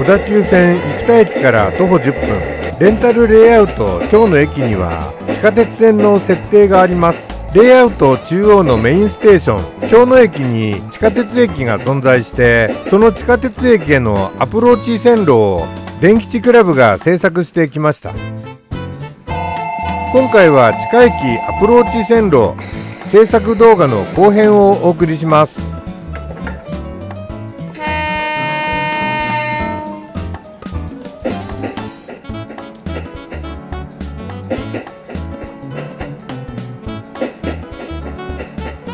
小田急線生田駅から徒歩10分。レンタルレイアウト今日の駅には地下鉄線の設定があります。レイアウト中央のメインステーション。京野駅に地下鉄駅が存在してその地下鉄駅へのアプローチ線路を電吉クラブが制作してきました。今回は地下駅アプローチ線路制作動画の後編をお送りします。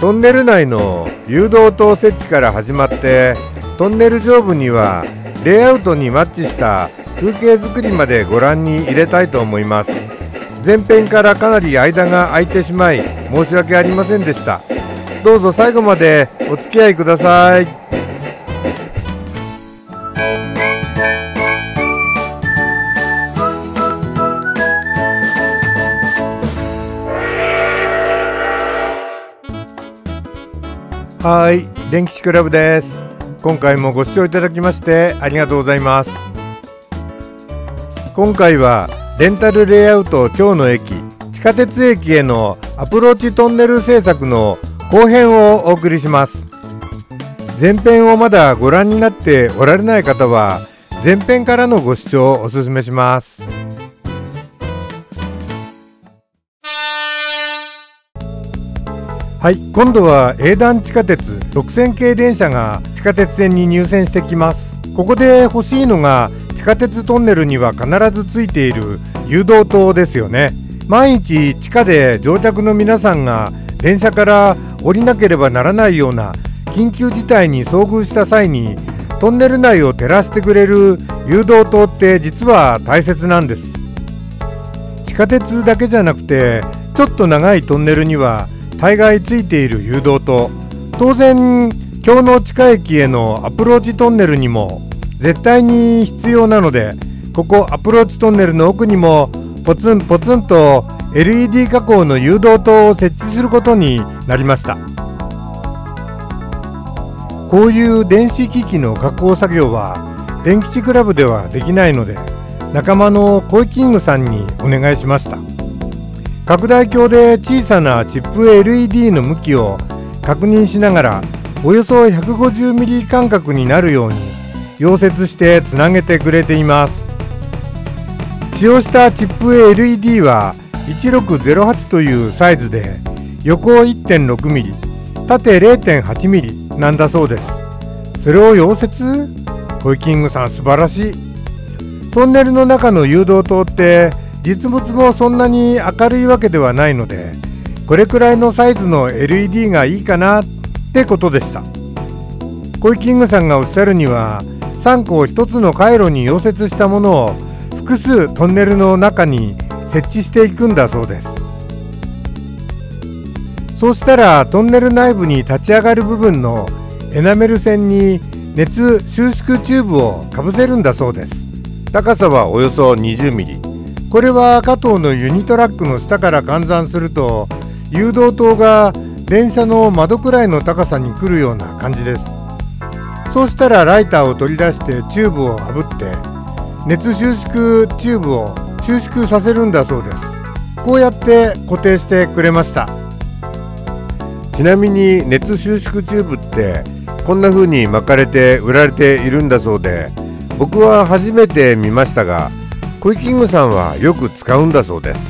トンネル内の誘導灯設置から始まってトンネル上部にはレイアウトにマッチした風景作りまでご覧に入れたいと思います。前編からかなり間が空いてしまい申し訳ありませんでした。どうぞ最後までお付き合いください。はい。電気士クラブです。今回もご視聴いただきましてありがとうございます。今回はレンタルレイアウト今日の駅地下鉄駅へのアプローチトンネル制作の後編をお送りします。前編をまだご覧になっておられない方は前編からのご視聴をお勧めします。はい今度は営団地下鉄6000系電車が地下鉄線に入線してきます。ここで欲しいのが地下鉄トンネルには必ずついている誘導灯ですよね。毎日地下で乗客の皆さんが電車から降りなければならないような緊急事態に遭遇した際にトンネル内を照らしてくれる誘導灯って実は大切なんです。地下鉄だけじゃなくてちょっと長いトンネルには大概ついている誘導と当然京の地下駅へのアプローチトンネルにも絶対に必要なのでここアプローチトンネルの奥にもポツンポツンと LED 加工の誘導灯を設置することになりましたこういう電子機器の加工作業は電吉クラブではできないので仲間のコイキングさんにお願いしました。拡大鏡で小さなチップ LED の向きを確認しながらおよそ 150mm 間隔になるように溶接してつなげてくれています。使用したチップ LED は1608というサイズで横 1.6mm 縦 0.8mm なんだそうです。それを溶接？コイキングさん素晴らしい。トンネルの中の誘導灯って実物もそんなに明るいわけではないのでこれくらいのサイズの LED がいいかなってことでした。コイキングさんがおっしゃるには3個を1つの回路に溶接したものを複数トンネルの中に設置していくんだそうです。そうしたらトンネル内部に立ち上がる部分のエナメル線に熱収縮チューブをかぶせるんだそうです。高さはおよそ 20mm これは KATOのユニトラックの下から換算すると誘導灯が電車の窓くらいの高さに来るような感じです。そうしたらライターを取り出してチューブをあぶって熱収縮チューブを収縮させるんだそうです。こうやって固定してくれました。ちなみに熱収縮チューブってこんな風に巻かれて売られているんだそうで僕は初めて見ましたがコイキングさんはよく使うんだそうです。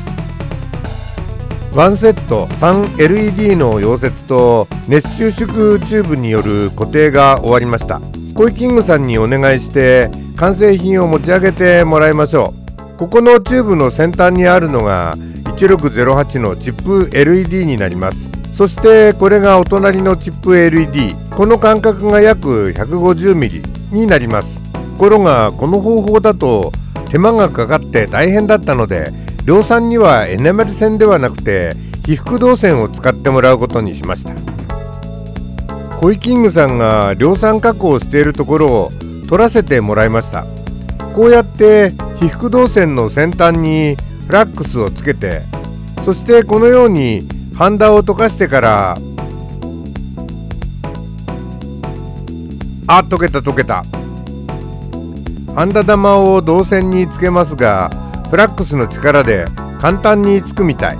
1セット 3LED の溶接と熱収縮チューブによる固定が終わりました。コイキングさんにお願いして完成品を持ち上げてもらいましょう。ここのチューブの先端にあるのが1608のチップ LED になります。そしてこれがお隣のチップ LED この間隔が約 150mm になります。ところがこの方法だと手間がかかって大変だったので量産にはエナメル線ではなくて被覆導線を使ってもらうことにしました。コイキングさんが量産加工をしているところを取らせてもらいました。こうやって被覆導線の先端にフラックスをつけてそしてこのようにハンダを溶かしてからあ溶けた溶けた。ハンダ玉を導線につけますがフラックスの力で簡単につくみたい。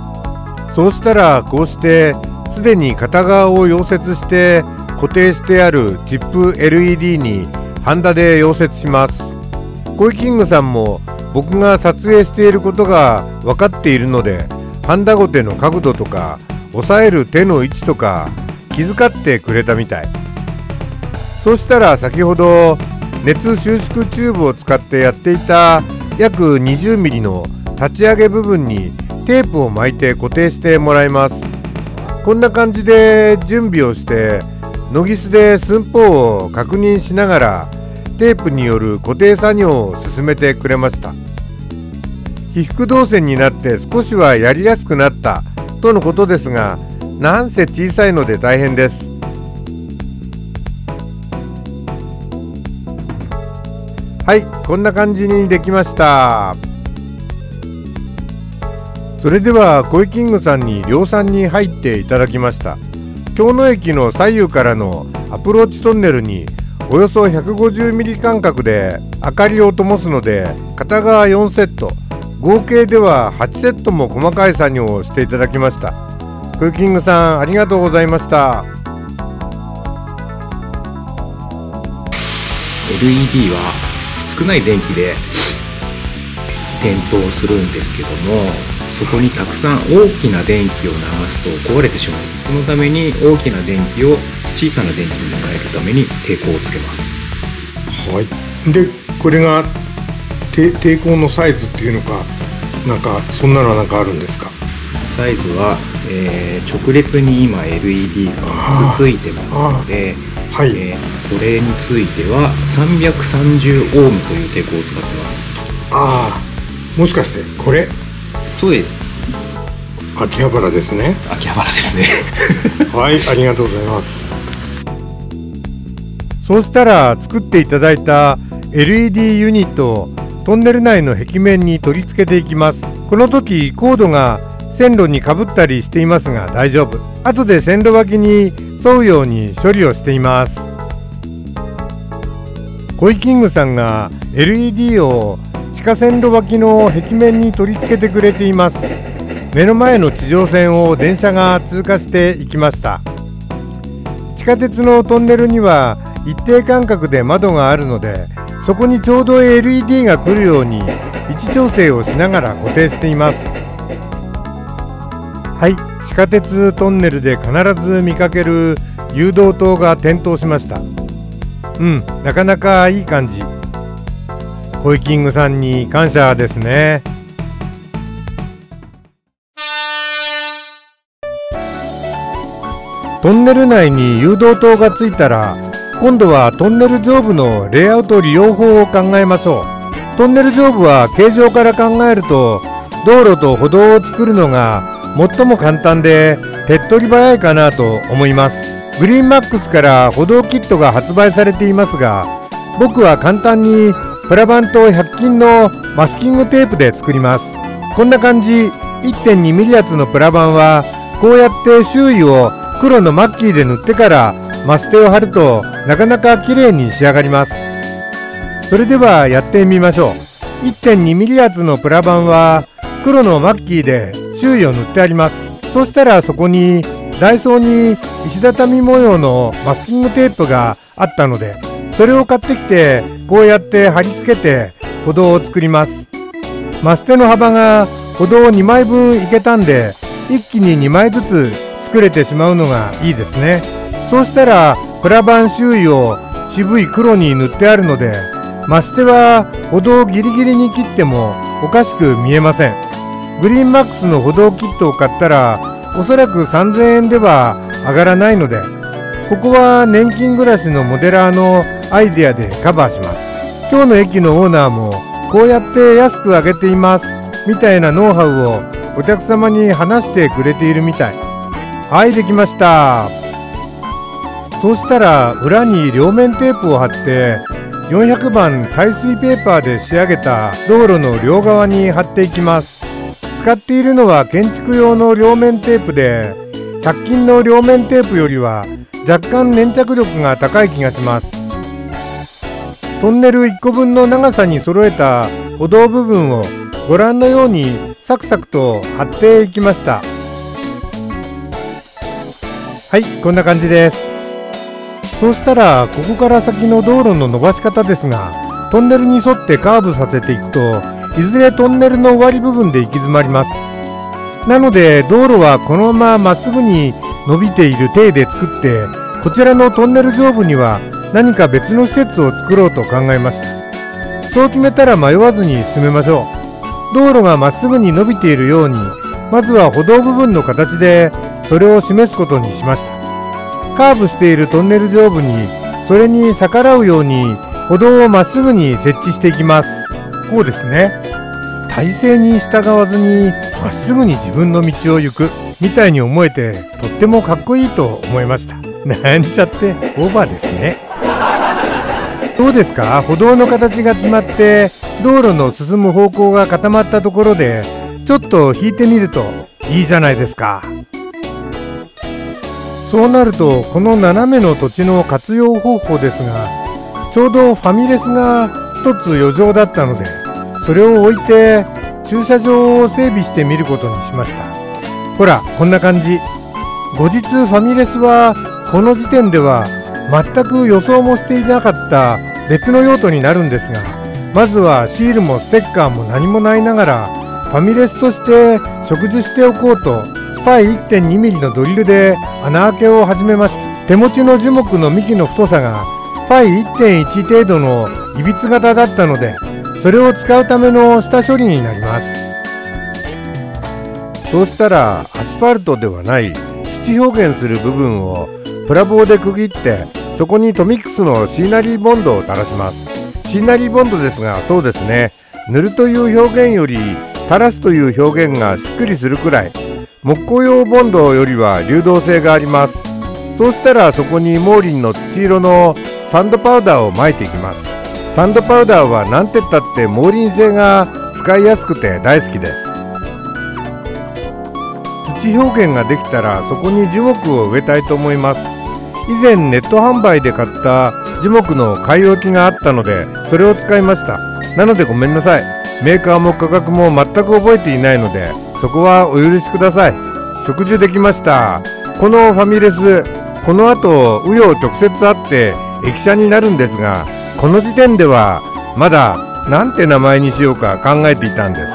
そうしたらこうしてすでに片側を溶接して固定してあるチップ LED にハンダで溶接します。コイキングさんも僕が撮影していることが分かっているのでハンダゴテの角度とか押さえる手の位置とか気遣ってくれたみたい。そしたら先ほど熱収縮チューブを使ってやっていた約 20mm の立ち上げ部分にテープを巻いて固定してもらいます。こんな感じで準備をしてノギスで寸法を確認しながらテープによる固定作業を進めてくれました。被覆導線になって少しはやりやすくなったとのことですがなんせ小さいので大変です。はいこんな感じにできました。それではコイキングさんに量産に入っていただきました。京野駅の左右からのアプローチトンネルにおよそ150ミリ間隔で明かりを灯すので片側4セット合計では8セットも細かい作業をしていただきました。クッキングさんありがとうございました。LED は少ない電気で点灯するんですけどもそこにたくさん大きな電気を流すと壊れてしまう。そのために大きな電気を小さな電気に変えるために抵抗をつけます。はい。でこれが抵抗のサイズっていうのかなんかそんなのは何かあるんですか？サイズは、えー、直列に今 LED が3つついてますのではい、えー、これについては330オームという抵抗を使ってます。ああもしかしてこれ？そうです。秋葉原ですね。秋葉原ですね。はいありがとうございます。そうしたら作っていただいた LED ユニットをトンネル内の壁面に取り付けていきます。この時コードが線路にかぶったりしていますが大丈夫。後で線路脇に沿うように処理をしています。コイキングさんが LED を地下線路脇の壁面に取り付けてくれています。目の前の地上線を電車が通過していきました。地下鉄のトンネルには一定間隔で窓があるのでそこにちょうど LED が来るように位置調整をしながら固定しています。はい下鉄トンネルで必ず見かける誘導灯が点灯しました。うんなかなかいい感じ。コイキングさんに感謝ですね。トンネル内に誘導灯がついたら今度はトンネル上部のレイアウト利用法を考えましょう。トンネル上部は形状から考えると道路と歩道を作るのが最も簡単で手っ取り早いかなと思います。グリーンマックスから歩道キットが発売されていますが僕は簡単にプラ板と100均のマスキングテープで作ります。こんな感じ 1.2mm 厚のプラ板はこうやって周囲を黒のマッキーで塗ってからマステを貼るとなかなか綺麗に仕上がります。それではやってみましょう。1.2mm 厚のプラ板は黒のマッキーで周囲を塗ってあります。そしたらそこにダイソーに石畳模様のマスキングテープがあったのでそれを買ってきてこうやって貼り付けて歩道を作ります。マステの幅が歩道2枚分いけたんで一気に2枚ずつ作れてしまうのがいいですね。そうしたらプラ板周囲を渋い黒に塗ってあるのでマステは歩道ギリギリに切ってもおかしく見えません。グリーンマックスの歩道キットを買ったらおそらく3000円では上がらないのでここは年金暮らしのモデラーのアイデアでカバーします。今日の駅のオーナーもこうやって安く上げていますみたいなノウハウをお客様に話してくれているみたい。はいできました。そうしたら裏に両面テープを貼って400番耐水ペーパーで仕上げた道路の両側に貼っていきます。使っているのは建築用の両面テープで100均の両面テープよりは若干粘着力が高い気がします。トンネル1個分の長さに揃えた歩道部分をご覧のようにサクサクと貼っていきました。はいこんな感じです。そうしたらここから先の道路の伸ばし方ですがトンネルに沿ってカーブさせていくといずれトンネルの終わり部分で行き詰まります。なので道路はこのまままっすぐに伸びている体で作ってこちらのトンネル上部には何か別の施設を作ろうと考えましたそう決めたら迷わずに進めましょう。道路がまっすぐに伸びているようにまずは歩道部分の形でそれを示すことにしました。カーブしているトンネル上部にそれに逆らうように歩道をまっすぐに設置していきます。こうですね。体勢に従わずにまっすぐに自分の道を行くみたいに思えてとってもかっこいいと思いました。なんちゃってオーバーですね。どうですか？歩道の形が決まって道路の進む方向が固まったところでちょっと引いてみるといいじゃないですか。そうなるとこの斜めの土地の活用方法ですがちょうどファミレスが一つ余剰だったのでそれを置いて駐車場を整備してみることにしました。ほらこんな感じ。後日ファミレスはこの時点では全く予想もしていなかった別の用途になるんですがまずはシールもステッカーも何もないながらファミレスとして植樹しておこうとパイ 1.2mm のドリルで穴開けを始めました。手持ちの樹木の幹の太さがパイ1.1程度のいびつ型だったのでそれを使うための下処理になります。そうしたらアスファルトではない土表現する部分をプラ棒で区切ってそこにトミックスのシーナリーボンドを垂らします。シーナリーボンドですがそうですね。塗るという表現より垂らすという表現がしっくりするくらい木工用ボンドよりは流動性があります。そうしたらそこにモーリンの土色のサンドパウダーを巻いていきます。サンドパウダーは何てったってモーリン製が使いやすくて大好きです。土表現ができたらそこに樹木を植えたいと思います。以前ネット販売で買った樹木の買い置きがあったのでそれを使いました。なのでごめんなさい。メーカーも価格も全く覚えていないのでそこはお許しください。植樹できました。このファミレスこの後紆余直接あって駅舎になるんですがこの時点ではまだ何て名前にしようか考えていたんです。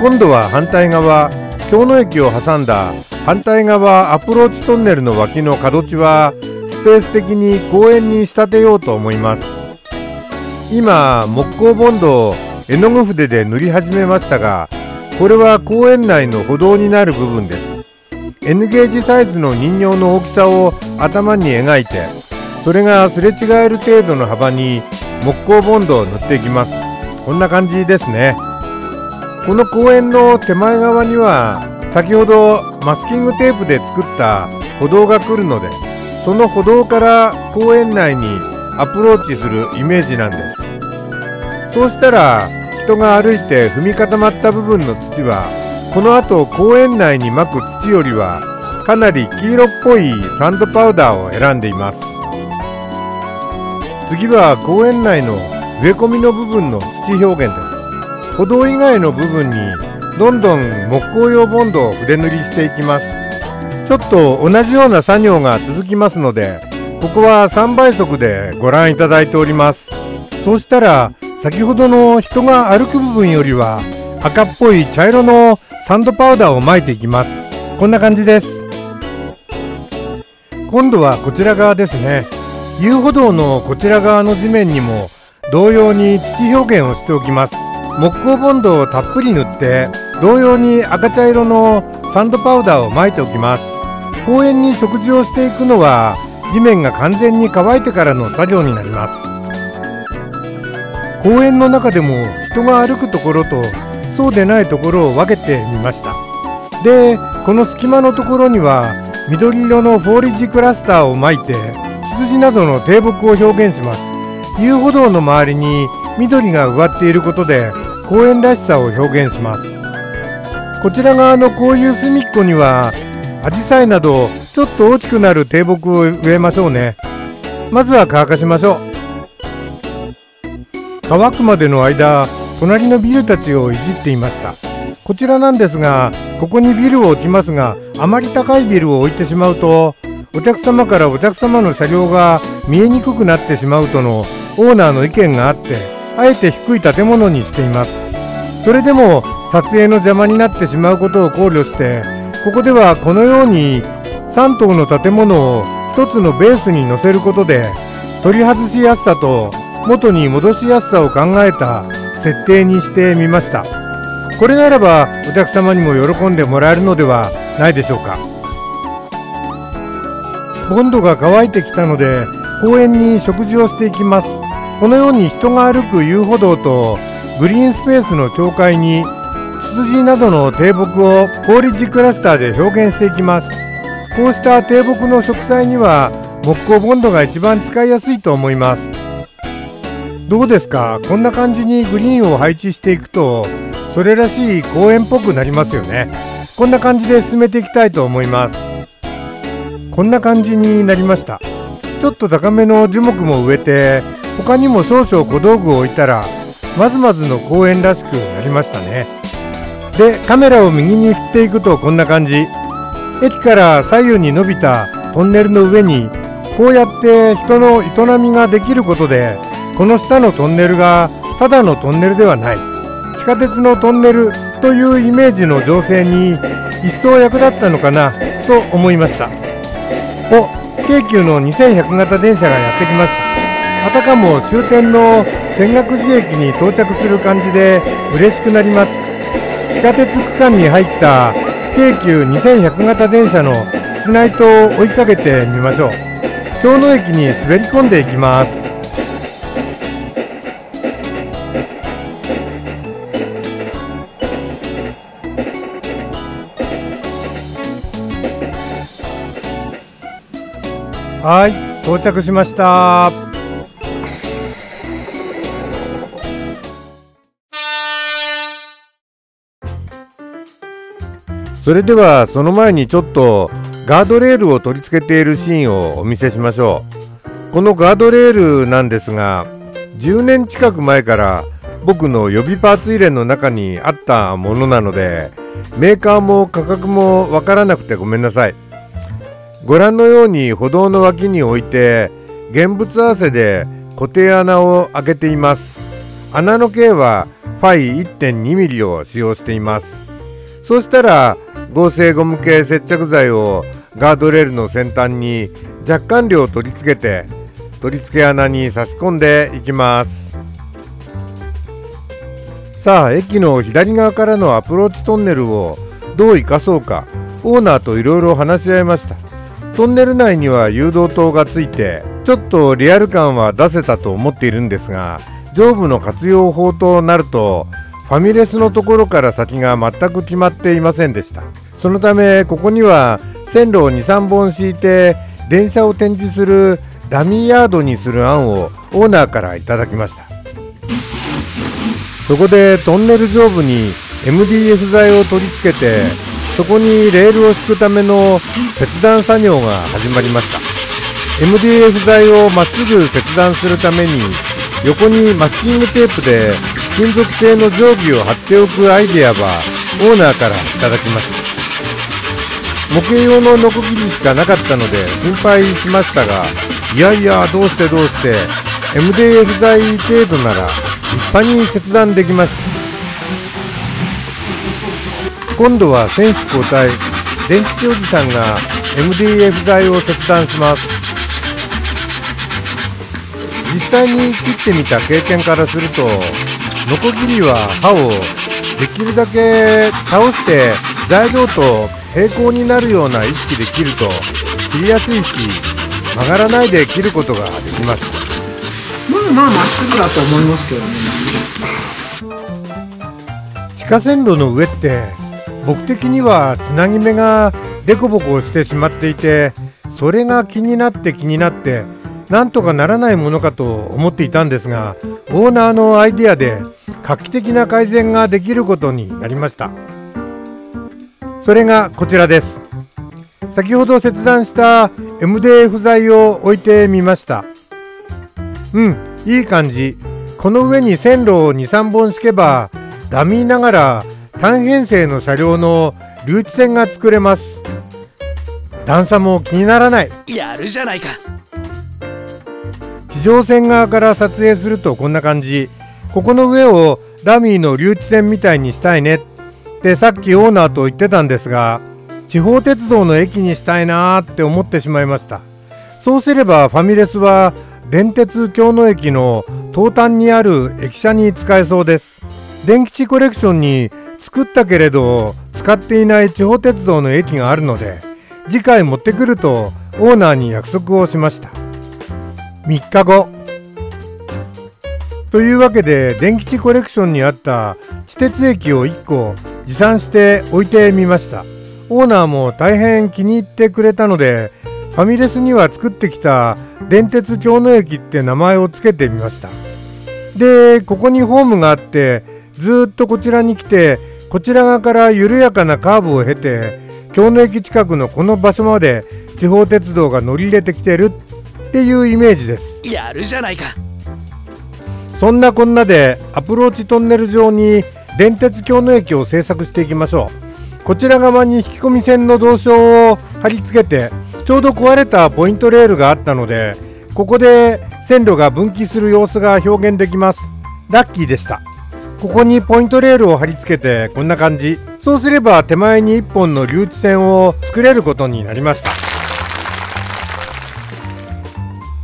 今度は反対側京野駅を挟んだ反対側アプローチトンネルの脇の角地はスペース的に公園に仕立てようと思います。今木工ボンドを絵の具筆で塗り始めましたがこれは公園内の歩道になる部分です。N ゲージサイズの人形の大きさを頭に描いてそれがすれ違える程度の幅に木工ボンドを塗っていきます。こんな感じですね。この公園の手前側には先ほどマスキングテープで作った歩道が来るのでその歩道から公園内にアプローチするイメージなんです。そうしたら人が歩いて踏み固まった部分の土はこの後公園内にまく土よりはかなり黄色っぽいサンドパウダーを選んでいます。次は公園内の植え込みの部分の土表現です歩道以外の部分にどんどん木工用ボンドを筆塗りしていきます。ちょっと同じような作業が続きますのでここは3倍速でご覧いただいております。そうしたら先ほどの人が歩く部分よりは赤っぽい茶色のサンドパウダーを巻いていきます。こんな感じです。今度はこちら側ですね。遊歩道のこちら側の地面にも同様に土表現をしておきます。木工ボンドをたっぷり塗って同様に赤茶色のサンドパウダーを巻いておきます。公園に食事をしていくのは地面が完全に乾いてからの作業になります。公園の中でも人が歩くところとそうでないところを分けてみました。でこの隙間のところには緑色のフォーリッジクラスターを巻いてツツジなどの低木を表現します。遊歩道の周りに緑が植わっていることで公園らしさを表現します。こちら側のこういう隅っこにはアジサイなどちょっと大きくなる低木を植えましょうね。まずは乾かしましょう。乾くまでの間隣のビルたちをいじっていました。こちらなんですがここにビルを置きますがあまり高いビルを置いてしまうとお客様からお客様の車両が見えにくくなってしまうとのオーナーの意見があってあえて低い建物にしています。それでも撮影の邪魔になってしまうことを考慮してここではこのように3棟の建物を1つのベースに乗せることで取り外しやすさと元に戻しやすさを考えた設定にしてみました。これならばお客様にも喜んでもらえるのではないでしょうか。ボンドが乾いてきたので公園に食事をしていきます。このように人が歩く遊歩道とグリーンスペースの境界にツツジなどの低木を高立地クラスターで表現していきます。こうした低木の植栽には木工ボンドが一番使いやすいと思います。どうですか？こんな感じにグリーンを配置していくとそれらしい公園っぽくなりますよね。こんな感じで進めていきたいと思います。こんな感じになりました。ちょっと高めの樹木も植えて他にも少々小道具を置いたらまずまずの公園らしくなりましたね。でカメラを右に振っていくとこんな感じ。駅から左右に伸びたトンネルの上にこうやって人の営みができることでこの下のトンネルがただのトンネルではない。地下鉄のトンネルというイメージの情勢に一層役立ったのかなと思いました。お京急の2100型電車がやってきました。あたかも終点の泉岳寺駅に到着する感じで嬉しくなります。地下鉄区間に入った京急2100型電車の室内灯を追いかけてみましょう。京野駅に滑り込んでいきます。はい到着しました。それではその前にちょっとガードレールを取り付けているシーンをお見せしましょう。このガードレールなんですが10年近く前から僕の予備パーツ入れの中にあったものなのでメーカーも価格もわからなくてごめんなさい。ご覧のように歩道の脇に置いて現物合わせで固定穴を開けています。穴の径はファイ 1.2mm を使用しています。そうしたら合成ゴム系接着剤をガードレールの先端に若干量取り付けて取り付け穴に差し込んでいきます。さあ駅の左側からのアプローチトンネルをどう生かそうか。オーナーといろいろ話し合いました。トンネル内には誘導灯がついてちょっとリアル感は出せたと思っているんですが上部の活用法となるとファミレスのところから先が全く決まっていませんでした。そのためここには線路を23本敷いて電車を展示するダミーヤードにする案をオーナーからいただきました。そこでトンネル上部に MDF 材を取り付けてそこにレールを敷くための切断作業が始まりました。MDF 材をまっすぐ切断するために横にマスキングテープで金属製の定規を貼っておくアイデアはオーナーからいただきました。模型用のノコギリしかなかったので心配しましたがいやいやどうしてどうして MDF 材程度なら立派に切断できました。今度は選手交代電池おじさんが MDF 材を切断します。実際に切ってみた経験からするとノコギリは刃をできるだけ倒して材料と平行になるような意識で切ると切りやすいし曲がらないで切ることができます。まあまあまっすぐだと思いますけどね。地下線路の上って僕的にはつなぎ目がデコボコしてしまっていてそれが気になって気になってなんとかならないものかと思っていたんですがオーナーのアイデアで画期的な改善ができることになりました。それがこちらです。先ほど切断した MDF 材を置いてみました。うんいい感じ。この上に線路を23本敷けばダミーながら単編成の車両の留置線が作れます。段差も気にならない。やるじゃないか。地上線側から撮影するとこんな感じ。ここの上をダミーの留置線みたいにしたいね。ってさっきオーナーと言ってたんですが地方鉄道の駅にしたいなーって思ってしまいました。そうすればファミレスは電鉄京野駅の東端にある駅舎に使えそうです。電吉コレクションに作ったけれど使っていない地方鉄道の駅があるので次回持ってくるとオーナーに約束をしました。3日後。というわけで電吉コレクションにあった地鉄駅を1個持参して置いてみました。オーナーも大変気に入ってくれたのでファミレスには作ってきた電鉄京野駅って名前を付けてみました。でここにホームがあってずっとこちらに来てこちら側から緩やかなカーブを経て京野駅近くのこの場所まで地方鉄道が乗り入れてきてるっていうイメージです。やるじゃないか。そんなこんなでアプローチトンネル上に電鉄京野駅を製作していきましょう。こちら側に引き込み線の銅賞を貼り付けてちょうど壊れたポイントレールがあったのでここで線路が分岐する様子が表現できます。ラッキーでしたここにポイントレールを貼り付けてこんな感じ。そうすれば手前に1本の留置線を作れることになりました。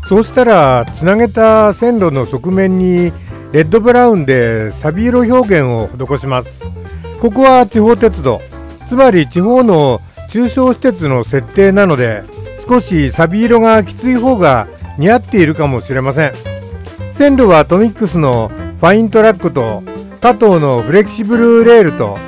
そうしたらつなげた線路の側面にレッドブラウンでサビ色表現を施します。ここは地方鉄道。つまり地方の中小施設の設定なので少しサビ色がきつい方が似合っているかもしれません。線路はトミックスのファイントラックと加藤のフレキシブルレールと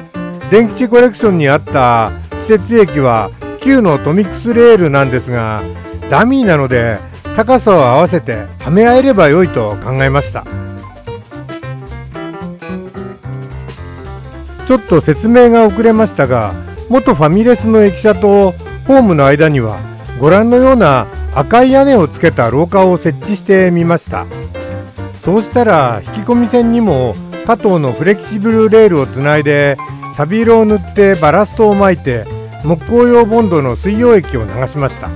電気コレクションにあった施設駅は旧のトミックスレールなんですがダミーなので高さを合わせてはめ合えれば良いと考えました。ちょっと説明が遅れましたが元ファミレスの駅舎とホームの間にはご覧のような赤い屋根をつけた廊下を設置してみました。そうしたら引き込み線にも加藤のフレキシブルレールをつないでサビ色を塗ってバラストを巻いて木工用ボンドの水溶液を流しました。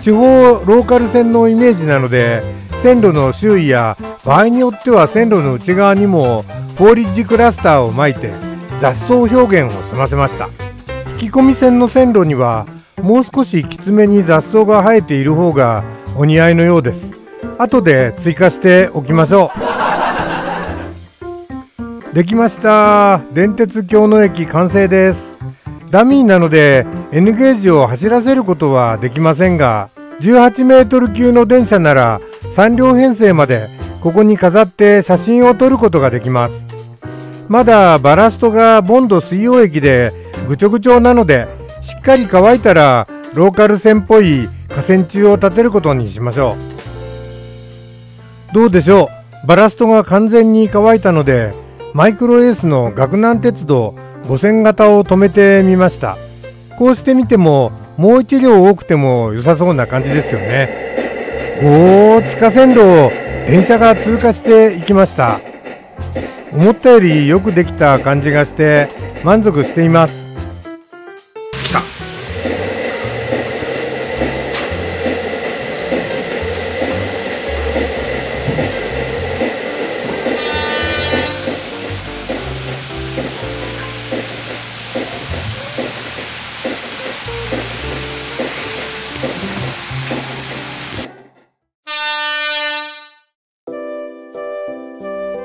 地方ローカル線のイメージなので線路の周囲や場合によっては線路の内側にもフォーリッジクラスターを巻いて雑草表現を済ませました。引き込み線の線路にはもう少しきつめに雑草が生えている方がお似合いのようです。後で追加しておきましょう。できました。電鉄京野駅完成です。ダミーなので N ゲージを走らせることはできませんが18メートル級の電車なら3両編成までここに飾って写真を撮ることができます。まだバラストがボンド水溶液でぐちょぐちょなのでしっかり乾いたらローカル線っぽい河川中を立てることにしましょう。どうでしょう？バラストが完全に乾いたのでマイクロエースの岳南鉄道5000型を止めてみました。こうしてみてももう1両多くても良さそうな感じですよね。おお地下線路を電車が通過していきました。思ったよりよくできた感じがして満足しています。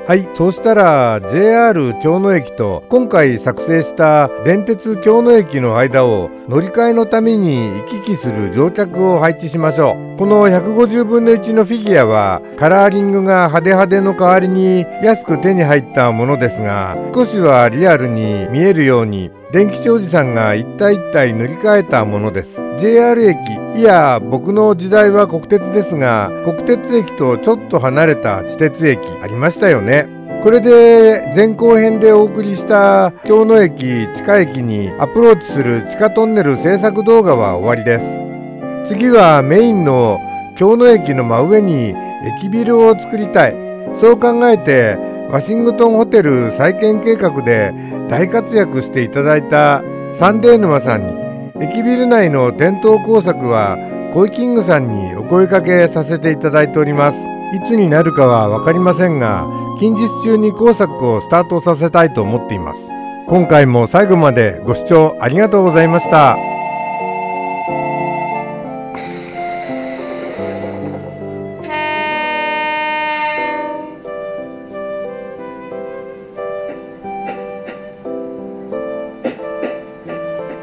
はいそうしたら JR 京野駅と今回作成した電鉄京野駅の間を乗り換えのために行き来する乗客を配置しましょう。この150分の1のフィギュアはカラーリングが派手派手の代わりに安く手に入ったものですが少しはリアルに見えるように電気おじさんが一体一体塗り替えたものです。JR 駅。いや僕の時代は国鉄ですが国鉄駅とちょっと離れた地鉄駅ありましたよね。これで前後編でお送りした KYOの駅地下駅にアプローチする地下トンネル制作動画は終わりです。次はメインの KYOの駅の真上に駅ビルを作りたい。そう考えてワシングトンホテル再建計画で大活躍していただいたサンデー沼さんに駅ビル内の点灯工作はコイキングさんにお声かけさせていただいております。いつになるかは分かりませんが近日中に工作をスタートさせたいと思っています。今回も最後までご視聴ありがとうございました。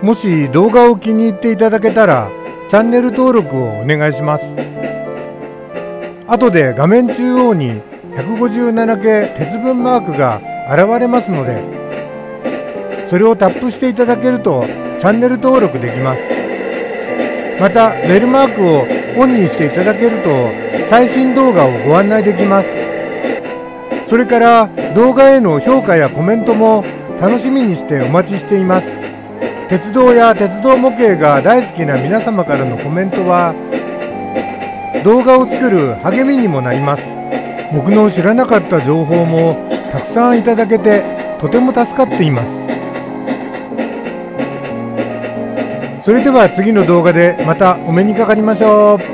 もし動画を気に入っていただけたらチャンネル登録をお願いします。後で画面中央に157系鉄分マークが現れますのでそれをタップしていただけるとチャンネル登録できます。またベルマークをオンにしていただけると最新動画をご案内できます。それから動画への評価やコメントも楽しみにしてお待ちしています。鉄道や鉄道模型が大好きな皆様からのコメントは動画を作る励みにもなります。僕の知らなかった情報もたくさんいただけてとても助かっています。それでは次の動画でまたお目にかかりましょう。